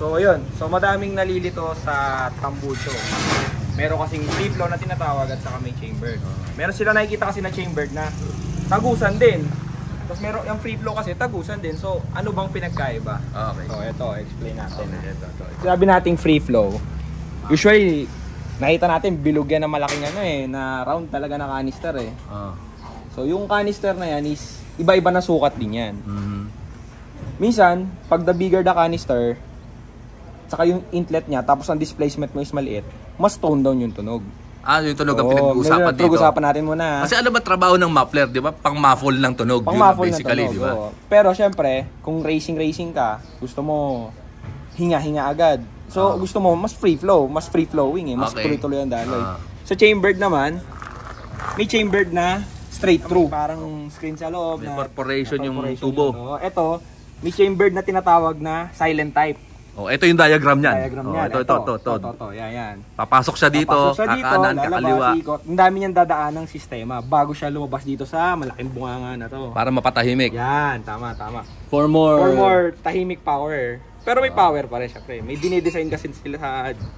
So, yun. So, madaming nalilito sa tambucho. Meron kasing free flow na tinatawag at saka may chambered. Meron sila nakikita kasi na chambered na tagusan din. Tapos meron yung free flow kasi tagusan din. So, ano bang pinagkaiba? Okay. So, ito, explain natin. Sabi nating free flow. Usually, nakita natin bilog yan na malaking ano eh, na round talaga na canister eh. Ah. So, yung canister na yan is iba-iba na sukat din yan. Mhm. Minsan, pag the bigger the canister, saka yung inlet niya, tapos ang displacement mo is maliit, mas tone down yung tunog. Ah, yung tunog ang Oo, pinag-uusapan dito. Pinag-uusapan natin muna. Kasi ano ba trabaho ng muffler, di ba? Pang muffle ng tunog. pang yun muffle na basically, tunog. di ba? oo. Pero syempre, kung racing-racing ka, gusto mo hinga-hinga agad. So, Ah. gusto mo mas free flow, mas free flowing eh, mas Okay. tuloy-tuloy ang daloy. Ah. Sa chambered naman, may chambered na straight through. Parang screen sa loob May na perforation yung perforation tubo. yun, oo. Ito, may chambered na tinatawag na silent type. Oh, ito yung diagram niyan. Diagram oh, niyan. Ito, ito, ito, ito. ito, ito, yan, yan. Papasok siya dito, Papasok siya dito, kakanan, kakaliwa. ikot. Ang dami niyang dadaan ng sistema bago siya lumabas dito sa malaking bunganga na to. Para mapatahimik. Yan, tama, tama. For more... For more tahimik power. Pero may power pa rin, syempre. May dinidesign kasi sila sa,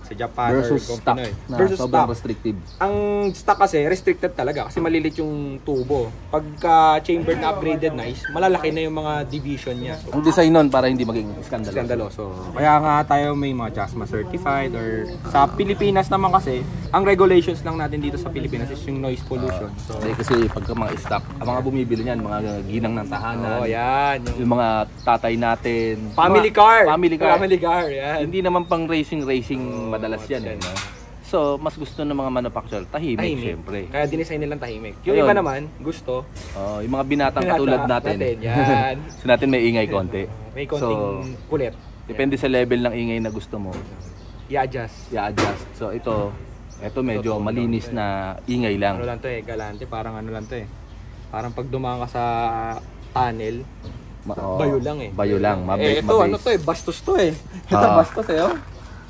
sa Japan versus or stock Pinoy. na Versus sobrang stock. restrictive. Ang stock kasi, restricted talaga kasi malilit yung tubo. Pagka chamber na upgraded is, malalaki na yung mga division niya. So, Ang design nun para hindi maging skandalo. skandaloso. Kaya nga tayo may mga JASMA certified or sa Pilipinas naman kasi, ang regulations lang natin dito sa Pilipinas is yung noise pollution. So, Hindi kasi pagka mga stock, ang mga bumibili niyan, mga ginang ng tahanan, oh, yan. Yung yung mga tatay natin. family mga- car. Family car. Family car, yan. Hindi naman pang racing racing madalas yan. yan. Eh? So, mas gusto ng mga manufacturer, tahimik, Tahimik. syempre. Kaya dinesign nilang tahimik. Yung Ayun. iba naman, gusto. Oh, yung mga binatang Binata katulad natin. natin, yan. so natin may ingay konti. May konting So, kulit. Depende sa level ng ingay na gusto mo, I-adjust. i-adjust. So ito, ito medyo Ito, malinis ito. na ingay Ano lang. lang to eh, galante. Parang ano lang to eh. Parang pag dumaan ka sa tunnel, Ma- oh, bayo lang eh. Bayo lang, mabe- eh, ito mabase. ano to eh, bastos to eh. Ito Ah. bastos eh oh.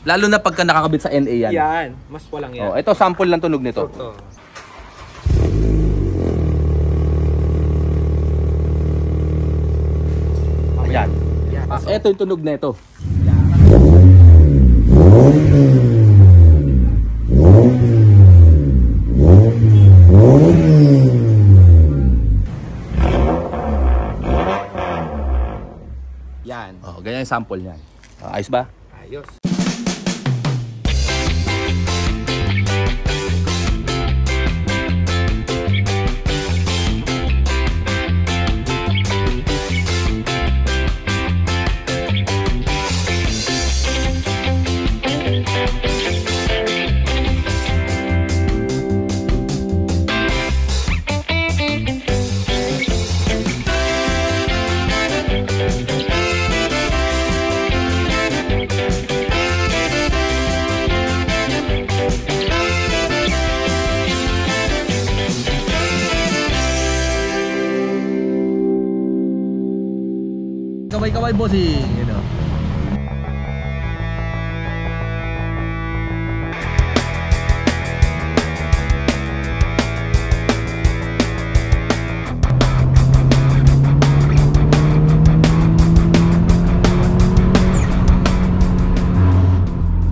Lalo na pagka nakakabit sa NA yan. Yan, mas walang yan. Oh, ito sample lang tunog nito. Ito. Ayan. Yan. Ah, ito yung tunog nito. Yan. Oh, ganyan yung sample niyan. Ah, ayos ba? Ayos. Kaway-kaway bossing. You know.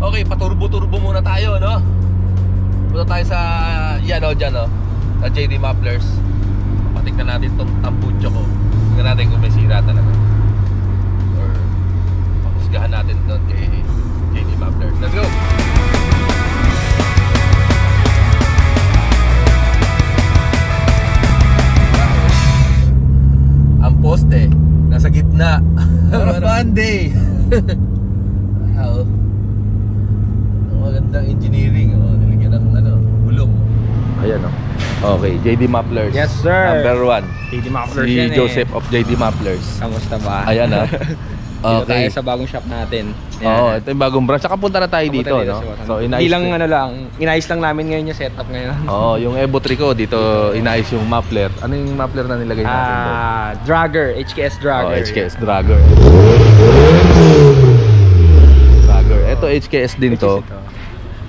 Okay, paturbo-turbo muna tayo, no? Punta tayo sa, yan o, dyan o, sa JD Mufflers. Patignan natin tong tambucho ko. Tingnan natin kung may sira talaga. Or, pakusgahan natin doon kay JD Mufflers. Let's go! Ang poste, nasa gitna. Monday! wow. Ang magandang engineering. Oh. Nilagyan ng ano, gulong. Ayan oh. Okay, JD Mufflers. Yes, sir. Number one. JD Mufflers Si yan eh. Joseph of JD Mufflers. Kamusta ba? Ayan ah. Dito tayo Okay. sa bagong shop natin. Oo, ito yung bagong branch. Saka punta na tayo Papunta dito, no? sa Wasan. So, inayos Hindi lang ano lang, inayos lang namin ngayon yung setup ngayon. Oo, yung Evo 3 ko dito inayos yung muffler. Ano yung muffler na nilagay natin doon? Ah, Dragger, HKS Dragger. Oh, HKS Dragger. Dragger. Ito HKS din to. Ito.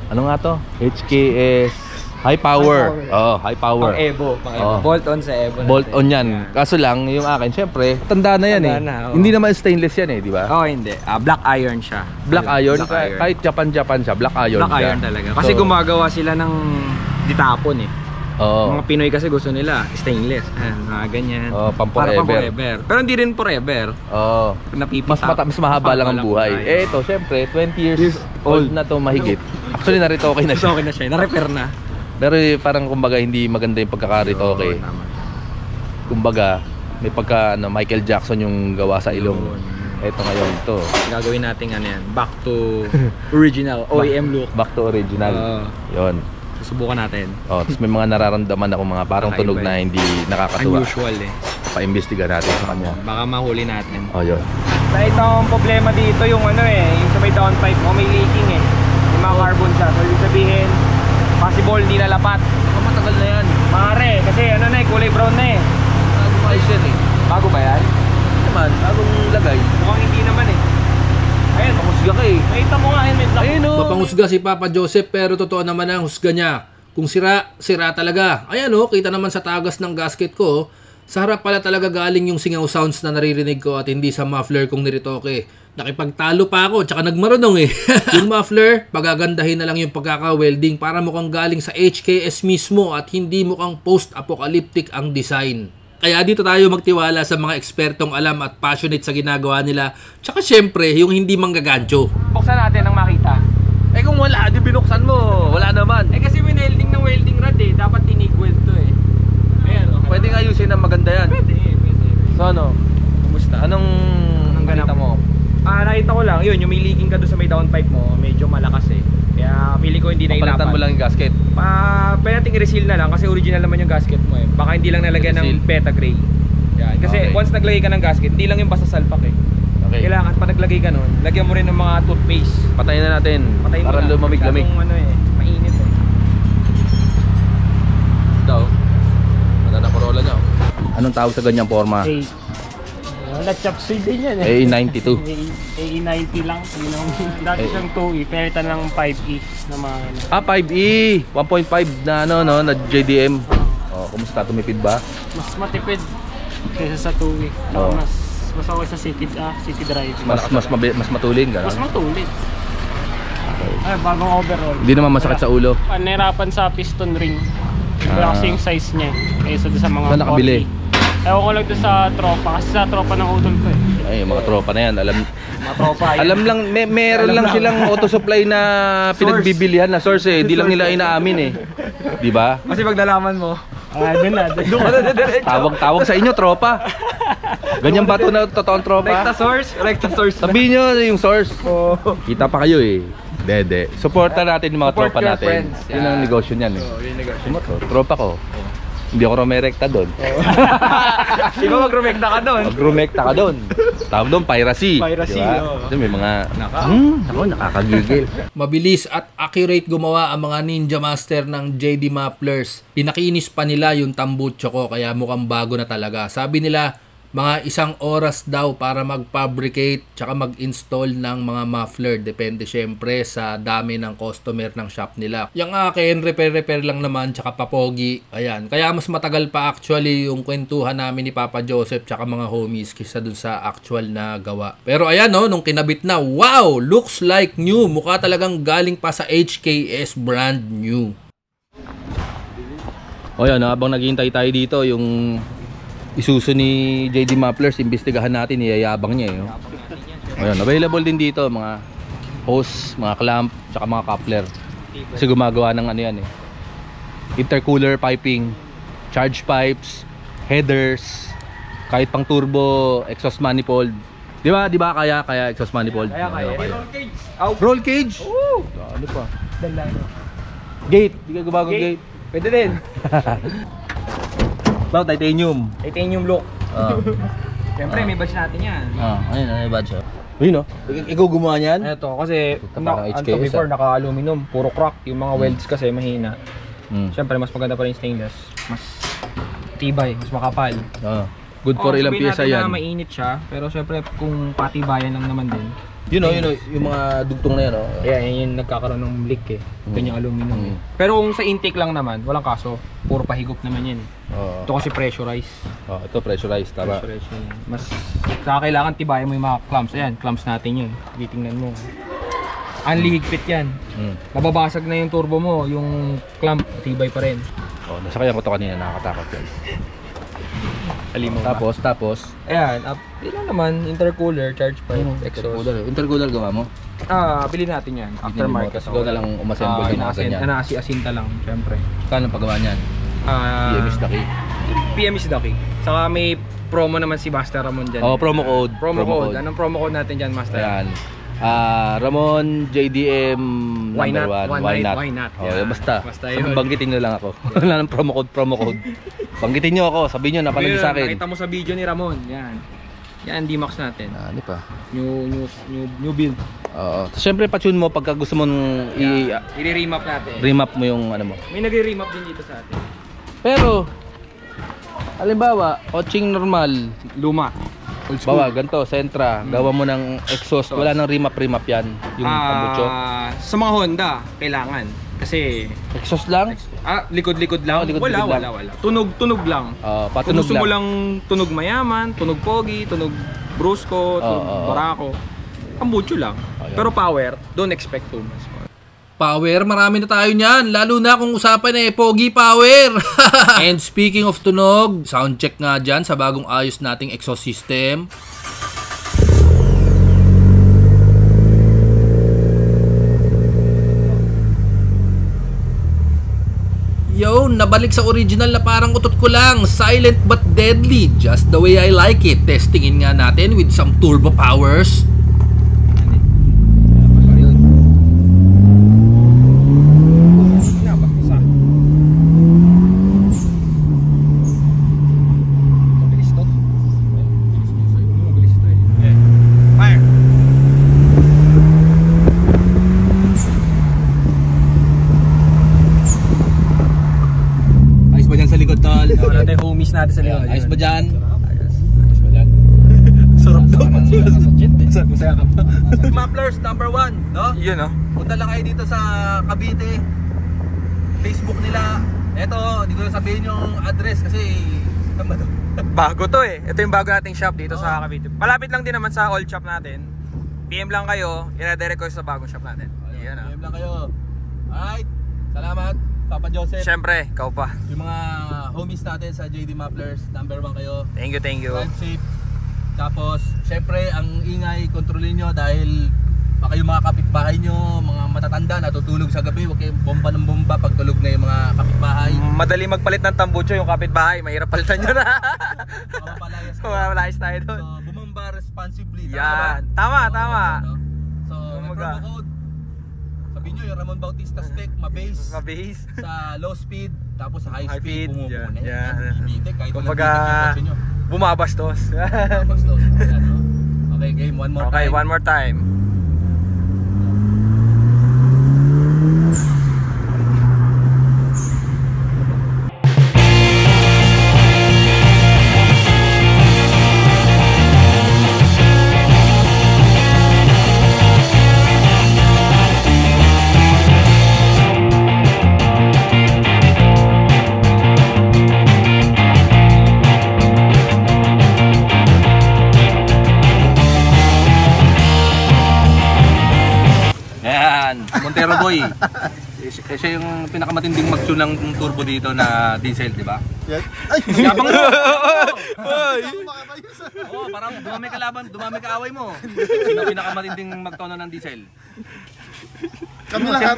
Ano nga to? HKS High power. High power. Oo, high power. Pang Evo. Pang Evo. Oo. Bolt on sa Evo. Bolt natin. on yan. Kaso lang, yung akin, syempre, tanda na yan Tanda eh. na, oo. Hindi naman stainless yan eh, di ba? Oh, hindi. Ah, black iron siya. Black iron, Black kahit- kahit Japan-Japan siya, black iron Black siya. iron talaga. Kasi So, gumagawa sila ng ditapon eh. Oo. Mga Pinoy kasi gusto nila stainless. Ayan, mga ganyan. Oo, pang Para pang forever. forever. Pero hindi rin forever. Oo. Napipita. Mas, mata- mas mahaba lang ang buhay. Eh ito, syempre, 20 years, old na to mahigit. Actually, narito okay na siya. okay na siya. Na-repair na. Pero eh, parang kumbaga hindi maganda yung pagkakarito okay. Kumbaga, may pagka ano, Michael Jackson yung gawa sa ilong. Ito ngayon ito. Gagawin natin ano yan. Back to original. OEM look. Back to original. Oo. Yon. Susubukan natin. Oh, tapos may mga nararamdaman ako mga parang tunog eh. na hindi nakakatuwa. Unusual eh. Pa-imbestiga natin sa kanya. Baka mahuli natin. Oh, yun. Na ito ang problema dito yung ano eh, yung sa may downpipe mo may leaking eh. Yung mga carbon siya. So ibig sabihin, possible hindi nalapat. Baka matagal na yan. Mare, kasi ano na eh, kulay brown na eh. Bago ayos yan eh. Bago ba yan? Hindi naman, bagong lagay. Mukhang hindi naman eh. Ayun, Pamusga ka eh. nakita mo nga yun, may black. Ayun oh. Mapangusga si Papa Joseph pero totoo naman ang husga niya. Kung sira, sira talaga. Ayan oh, kita naman sa tagas ng gasket ko. oh. Sa harap pala talaga galing yung singaw sounds na naririnig ko at hindi sa muffler kong niritoke. Nakipagtalo pa ako tsaka nagmarunong eh. yung muffler, pagagandahin na lang yung pagkaka-welding para mukhang galing sa HKS mismo at hindi mukhang post-apocalyptic ang design. Kaya dito tayo magtiwala sa mga ekspertong alam at passionate sa ginagawa nila. Tsaka syempre, yung hindi manggagancho. Buksan natin ang makita. Eh kung wala, di binuksan mo. Wala naman. Eh kasi winelding ng welding rod eh, dapat tinig-weld to eh. Ayan oh. Pwede nga ayusin na maganda yan. Pwede, pwede. So ano? Kumusta? Anong Anong ganap? nakita mo? Ah, nakita ko lang, yun, yung may leaking ka doon sa may downpipe mo, medyo malakas eh. Kaya feeling ko hindi na Papalitan ilapan. mo lang yung gasket. Pa, pwede nating i-reseal na lang kasi original naman yung gasket mo eh. Baka hindi lang nalagyan ng beta gray. Yan. Kasi Okay. once naglagay ka ng gasket, hindi lang yung basta salpak eh. Okay. Kailangan pa naglagay ka nun, lagyan mo rin ng mga toothpaste. Patayin na natin. Patayin mo para na. lumamig-lamig. Masyadong ano eh, mainit eh. Daw. Ano na Corolla niya? oh. Anong tawag sa ganyang forma? A wala chapsuy din yan eh. A92. AE90 lang. Yun ang, dati Eh. siyang 2E, peritan ng 5E na mga ano. Ah, 5E. 1.5 na ano, no, na JDM. Oh, kumusta? Tumipid ba? Mas matipid kaysa sa 2E. Saka Oo. mas mas okay sa city, ah, city driving. Mas mas mabi- mas matulin mas gano'n. matulit. Ay, bagong overall. Hindi naman masakit sa ulo. Ah, nahirapan sa piston ring. Iba Ah. kasi yung size niya eh, kaysa sa mga Saan nakabili? 40. Ewan ko lang doon sa tropa kasi sa tropa ng utol ko eh. Ay, yung mga tropa na yan, alam Mga tropa. yun. alam lang may meron lang silang auto supply na pinagbibilihan na source eh. Di lang nila inaamin eh. Di ba? Kasi pag nalaman mo, Ah, doon na. Doon. na diretso. Tawag tawag sa inyo tropa. Ganyan ba 'to na totoong Recta tropa? source, recta source. na. Sabihin nyo yung source. Oo. Kita pa kayo eh. Dede. Supportan natin yung mga Support tropa natin. friends. Yun ang negosyo niyan eh. Oo, yun negosyo. Tropa ko. Hindi ako rumerekta doon. Iba mag-rumekta ka doon. Mag-rumekta ka doon. Tawag doon, piracy. Piracy, Diba? oo. Kasi may mga, Naka. hmm, ako, nakakagigil. Mabilis at accurate gumawa ang mga Ninja Master ng JD Mapplers. Pinakinis pa nila yung tambucho ko kaya mukhang bago na talaga. Sabi nila mga isang oras daw para mag-fabricate tsaka mag-install ng mga muffler. Depende syempre sa dami ng customer ng shop nila. Yung akin, repair-repair lang naman tsaka papogi. Ayan. Kaya mas matagal pa actually yung kwentuhan namin ni Papa Joseph tsaka mga homies kisa dun sa actual na gawa. Pero ayan no, nung kinabit na, wow! Looks like new. Mukha talagang galing pa sa HKS brand new. O yan, habang naghihintay tayo dito, yung isuso ni JD Mapplers, imbestigahan natin, iyayabang niya. Eh. O yan, available din dito, mga hose, mga clamp, tsaka mga coupler. Kasi gumagawa ng ano yan eh. Intercooler piping, charge pipes, headers, kahit pang turbo, exhaust manifold. Di ba? Di ba kaya kaya exhaust manifold? Kaya kaya. Ano Roll cage. Out. Roll cage? Woo! Ano pa? Gate. Di ka gumagawa Gate. gate. Pwede din. Ba, titanium. Titanium look. Ah. Siyempre, may badge natin yan. Ah, ayun, ayun, badge. Ayun, no? Ik- ikaw gumawa niyan? Ito, kasi Ito na, ano HKS, to, before ah. naka-aluminum, puro crack. Yung mga welds kasi mahina. Mm. Siyempre, mas maganda pa rin yung stainless. Mas tibay, mas makapal. Ah. Good for Oo, ilang sabihin pyesa natin yan? na mainit siya, pero siyempre kung patibayan lang naman din, Yun o, yun o, yung mga dugtong na yan o. Ayan, yan yung nagkakaroon ng leak eh. Ganyang aluminum eh. Mm. Pero kung sa intake lang naman, walang kaso. Puro pahigop naman yan. Oo. Ito kasi pressurized. Oh, ito pressurized, tama. Pressurized yan. Mas saka kailangan tibayan mo yung mga clamps. Ayan, clamps natin yun. Titingnan mo. Ang higpit yan. Mm. Mababasag na yung turbo mo, yung clamp, tibay pa rin. Oh, nasakyan ko to kanina, nakakatakot yan. Alimo Tapos, tapos, Ayan, up, yun lang naman, intercooler, charge pipe, exhaust. intercooler. Intercooler gawa mo? Ah, bilhin natin yan. Aftermarket. Tapos ikaw na lang umassemble ng mga ganyan. Ah, asinta lang, syempre. Kano ang paggawa niyan? Ah, PM is the key. PM is the key. Saka may promo naman si Master Ramon dyan. Oh, promo code. Promo, code. Anong promo code natin dyan, Master? Ayan. Ah, Ramon JDM Why number not? one. Why Why, not? Why not? Oh, Yan. basta. Basta yun. Banggitin nyo lang ako. Wala nang promo code, promo code. Banggitin nyo ako, sabihin nyo, napanood sa akin. Nakita mo sa video ni Ramon. Yan. Yan, D-Max natin. Ah, ano pa? New, new, new, new build. Oo. So, Siyempre, pa-tune mo pagka gusto mong i- Yeah. I-remap natin. remap mo yung ano mo. May nagre-remap din dito sa atin. Pero, halimbawa, coaching normal, Luma. Bawa, ganito, Sentra, gawa mo ng exhaust, wala nang remap-remap yan, yung Ah, tambucho. Sa mga Honda, kailangan. Kasi, Exhaust lang? ah, likod-likod lang. Oh, likod-likod wala, lang. wala, wala. Tunog-tunog lang. Ah, Kung patunog gusto lang. mo lang tunog mayaman, tunog pogi, tunog brusco, tunog Oo, oo, oo. barako, tambucho lang. Ayan. Pero power, don't expect too much. Power, marami na tayo niyan. Lalo na kung usapan eh, Pogi Power. And speaking of tunog, sound check nga dyan sa bagong ayos nating exhaust system. Yo, nabalik sa original na parang utot ko lang. Silent but deadly, just the way I like it. Testingin nga natin with some turbo powers. Na, basta sa. Mabilis to. Mabilis to eh. Fire! Ayos ba dyan sa likod, tol? Tawa natin yung homies natin sa likod. Ayos ba dyan? Ayos. Ayos ba dyan? Sarap to. Eh. Masaya ka pa. Maplers number one, no? Yun oh. Punta lang kayo dito sa Cavite. Facebook nila. Eto, hindi ko na sabihin yung address kasi saan ba to? Bago to eh. Ito yung bago nating shop dito sa Cavite. Malapit lang din naman sa old shop natin. PM lang kayo, i-redirect ko sa bagong shop natin. Yan ah. PM lang kayo. Alright. Salamat, Papa Joseph. Siyempre, ikaw pa. Yung mga homies natin sa JD Maplers, number one kayo. Thank you, thank you. Drive safe. Tapos, syempre, ang ingay, kontrolin nyo dahil baka yung mga kapitbahay nyo, mga matatanda, natutulog sa gabi, huwag kayong bomba ng bomba pag tulog na yung mga kapitbahay. Madali magpalit ng tambucho yung kapitbahay. Mahirap palitan nyo na. Mapalayas kayo. Malayas tayo doon. So, bumamba responsibly. Yan. Tama Tama, tama. Ano? So, may promo code. Sabihin nyo, yung Ramon Bautista Steak, mabase. Mabihis. sa low speed, tapos sa high, High speed, speed, pumupunan. yan, yan. Bibitik, kahit walang Kumbaga, kotse nyo. Bumabastos. To. Ayan, no? Okay, game. One more okay, time. one more time. Siya siya yung pinakamatinding mag-tune ng turbo dito na diesel, di ba? Yan. Ay! Yabang mo! Ay! Oo, parang dumami ka laban, dumami ka away mo. Sino pinakamatinding magtono ng diesel? Kami lahat.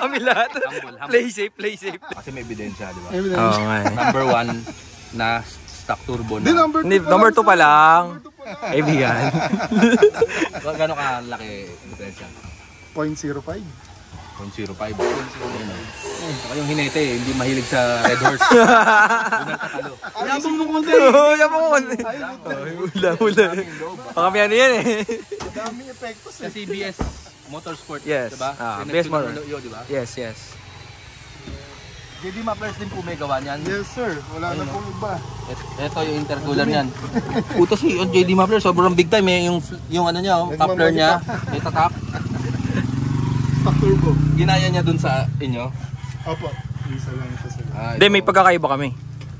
Kami lahat. Humble, humble. Play safe, play safe. Kasi may ebidensya, di ba? Evidence. Oo nga eh. Number one na stock turbo Di, na. number 2 Hindi, number two pa lang. Kaibigan. Gano'n kalaki ebidensya? 0.05. 0.05. Ayun, oh. Saka yung hinete, eh, hindi mahilig sa red horse. Tatalo. Yabang mo konti. Oo, yan po. Hula, hula. Baka may ano yan eh. Daming epektos Sa eh. CBS Motorsport, Yes. diba? Ah, BS Motor. yun, diba? Yes, yes. JD Maplers din po may gawa niyan. Yes sir, wala na pong iba. Ito yung intercooler niyan. Puto si JD Muffler sobrang big time eh. Yung, yung ano niya, oh, coupler niya, may tatak. Stock turbo. Ginaya niya dun sa inyo. Opo, isa lang ito sir. Ah, Hindi, may pagkakaiba kami.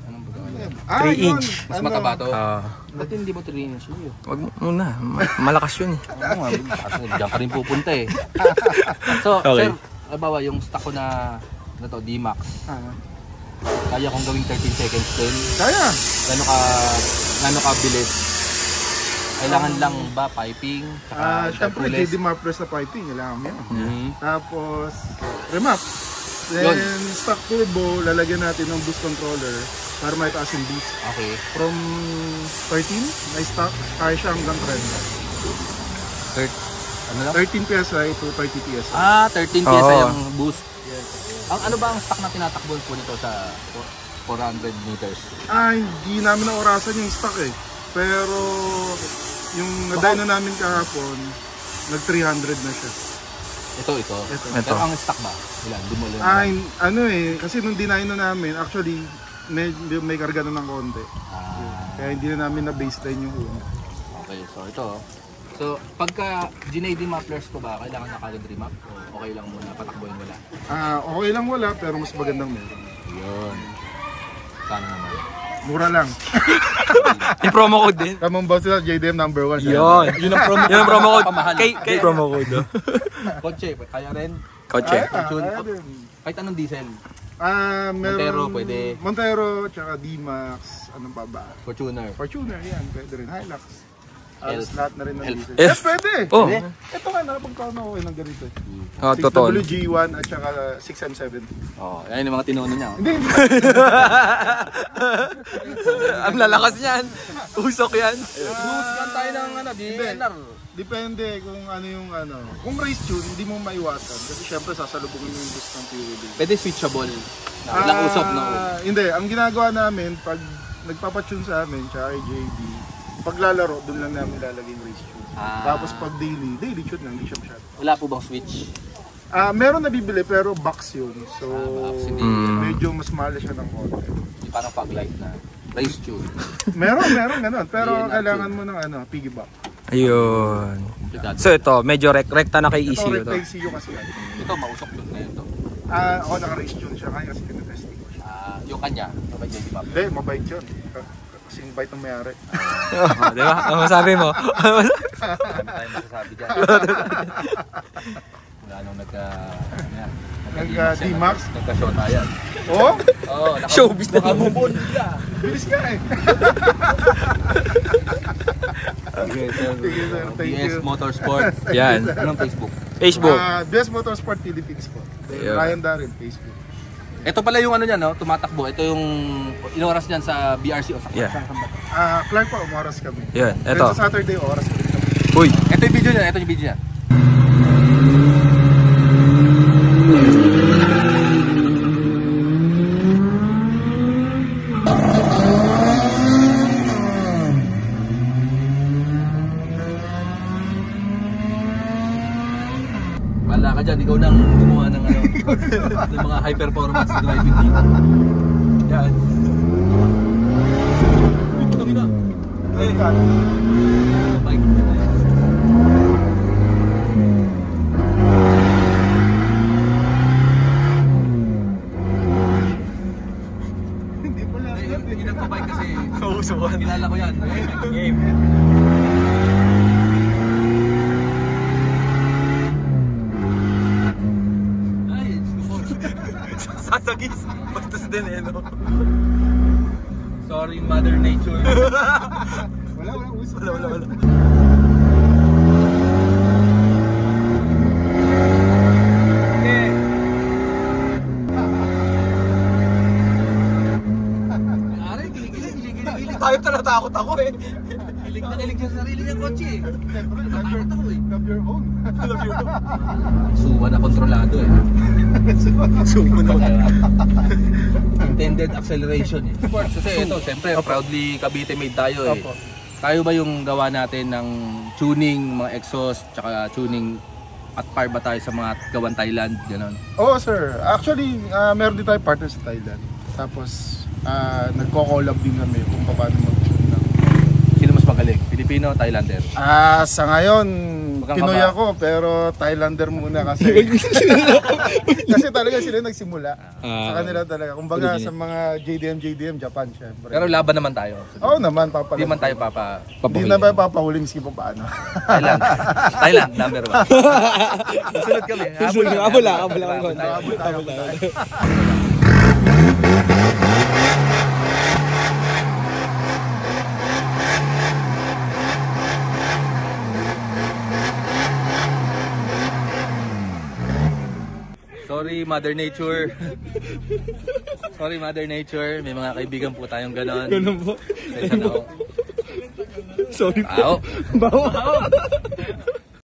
Anong? Ah, 3 yun. inch. Mas Ano? mataba to. Ah, Ba't hindi mo 3 inch yun? wag mo muna. Ma- Malakas yun eh. Oo nga, diyan ka rin pupunta eh. so, Okay. sir, halimbawa yung stock ko na na to, D-Max. Ah, Kaya kong gawing 13 seconds din. kaya. Gano'n ka, gano'n ka bilis? Kailangan lang ba piping? Ah, syempre intercooler? JD Maplers na piping, kailangan mo yun. Mhm. Tapos, remap. Yun. Then, stock turbo, lalagyan natin ng boost controller para may taas yung boost. Okay. From 13, may stock, kaya siya hanggang 30. Third, ano lang? 13 PSI to 30 PSI. Ah, 13 PSI Oo. ang boost. Ang ano ba ang stock na tinatakbo po nito sa 400 meters? Ah, hindi namin na orasan yung stock eh. Pero, yung na-dyno namin kahapon, nag 300 na siya. Ito, ito. Ito. Ito. Pero ang stock ba? Ilan? Di mo alam. Ah, hin- ano eh, kasi nung dinayno namin, actually, medyo may karga na ng konti. Ah, Kaya hindi na namin na baseline yung una. okay. So, ito. So, pagka GNAD Mapplers ko ba, kailangan na kagad remap? O okay lang muna, patakbuhin wala? Ah, okay lang wala, pero mas magandang meron. Yun. Sana naman. Mura lang. Yung promo code din. Boss sila, JDM number 1. Yun. Yun ang promo Yun ang promo code. Kay, kay promo code. oh. Kotse, kaya rin. Kotse. Fortune. Ah, din. Kahit anong diesel. Ah, meron, Montero, pwede. Montero, tsaka D-Max, anong pa ba? Fortuner. Fortuner, yan, pwede rin. Hilux. Halos lahat na rin ng. Elf. Eh, pwede. Oh. Ito nga, nakapagkaon ako eh ng ganito. eh. Oh, totoo. 6WG1 at saka 6M70. Oh, yan yung mga tinuno niya. oh. Hindi, hindi. Ang lalakas niyan. Usok yan. Kan tayo ng ano, DNR. Depende kung ano yung ano. Kung race tune, hindi mo maiwasan. Kasi syempre sasalubungin mo yung boost ng PUD. Pwede switchable. Na, walang Ah, usok na Hindi, ang ginagawa namin pag nagpapatune sa amin, tsaka JD, paglalaro, doon lang namin lalagay yung race tune. Ah. Tapos pag daily, daily tune lang, hindi siya masyado. Wala po bang switch? Ah, meron nabibili pero box yun. So, Ah, box, hindi. medyo mas mahal siya ng konti. Parang fog light na. Race tune. Meron, meron ganun. Pero Hindi, kailangan mo ng ano, piggyback. Ayun. So ito, medyo rek rekta na kay Ito, ECU to. recta ECU kasi. Ito, mausok yun ngayon to. Ah, ako naka-race tune siya kaya kasi tinetesting ko siya. Ah, yung kanya, yung kanya di ba? Hindi, mabait yun. Bait ng mayari. Oh, di ba? Ano masabi mo? Marami tayong masasabi dyan. Wala nung nagka... ano Nagka-D-Max? Nagka-shot yan. Oh, Oo, oh, Showbiz na. Nakamubon bigla. bilis ka eh. Sige, sir. Sige, sir. Thank BS you. Motorsport. Yan. Anong Facebook? Facebook. Ah, Best Motorsport Philippines po. Ryan Darren, Facebook. Ito pala yung ano niyan, no? Tumatakbo. Ito yung inoras niyan sa BRC o sa Yeah. Ah, Clark po, umaras kami. Yan, Then ito. sa Saturday, oras kami. Uy. Ito yung video niya, ito yung video niya. Wala ka dyan, ikaw nang ng mga high performance driving dito. Yan. Ito. Hey, Kat. Bike. Hindi pala. Hindi nagpa-bike kasi Kausukan. kilala ko yan. Game. Ay, support. Sasagis. Bastos din eh, no? Sorry, Mother Nature. Wala, wala. Uso. Wala, wala, wala. Tayo na natakot ako eh. Kilig sa sarili niyang kotse eh. Siyempre, love your, Natakot ako eh. love your own. Suwa na kontrolado eh. Suwa na Intended acceleration eh. Kasi ito, siyempre, proudly Cavite made tayo eh. Opo. Tayo ba yung gawa natin ng tuning, mga exhaust, tsaka tuning at par ba tayo sa mga gawan Thailand, ganon? Oo, sir. Actually, ah, meron din tayo partner sa Thailand. Tapos, ah, nagko-collab din kami kung paano mas magaling? Pilipino, Thailander? Ah, sa ngayon, Mukhang Pinoy baba. ako, pero Thailander muna kasi. kasi talaga sila yung nagsimula. sa kanila talaga. Kumbaga sa mga JDM, JDM, Japan, syempre. Pero laban naman tayo. Oo naman, papalagay. Hindi man tayo papa... Hindi na ba papahuli miski pa paano? Thailand. Thailand, number one. Susunod kami. Habol lang. Habol lang. Habol lang. Sorry, Mother Nature. Sorry, Mother Nature. May mga kaibigan po tayong ganon. Ganon po. Sorry po. Sorry po. Bao.